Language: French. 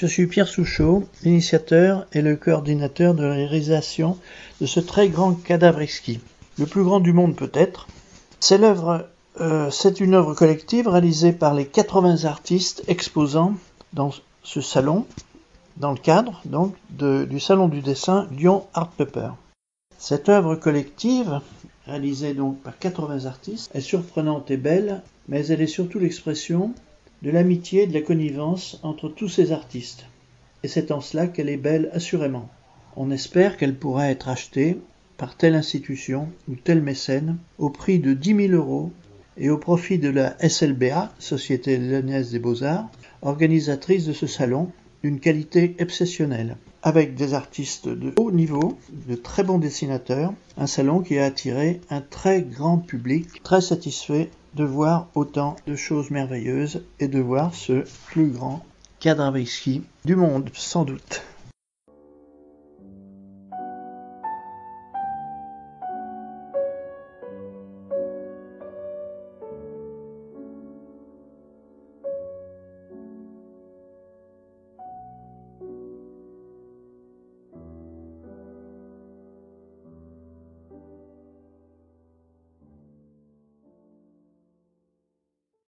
Je suis Pierre Souchot, initiateur et le coordinateur de la réalisation de ce très grand cadavre exquis. Le plus grand du monde peut-être. C'est euh, une œuvre collective réalisée par les 80 artistes exposants dans ce salon, dans le cadre donc du salon du dessin Lyon Art Pepper. Cette œuvre collective, réalisée donc par 80 artistes, est surprenante et belle, mais elle est surtout l'expression de l'amitié et de la connivence entre tous ces artistes. Et c'est en cela qu'elle est belle assurément. On espère qu'elle pourra être achetée par telle institution ou tel mécène au prix de 10 000 euros et au profit de la SLBA, Société lyonnaise des beaux-arts, organisatrice de ce salon d'une qualité exceptionnelle avec des artistes de haut niveau, de très bons dessinateurs, un salon qui a attiré un très grand public, très satisfait de voir autant de choses merveilleuses et de voir ce plus grand cadre du monde, sans doute.